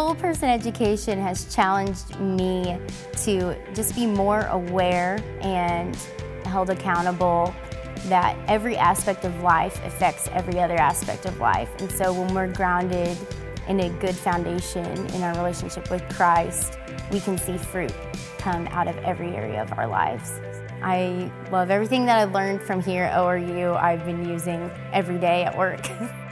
Whole person education has challenged me to just be more aware and held accountable that every aspect of life affects every other aspect of life. And so when we're grounded in a good foundation in our relationship with Christ, we can see fruit come out of every area of our lives. I love everything that I learned from here at ORU. I've been using every day at work.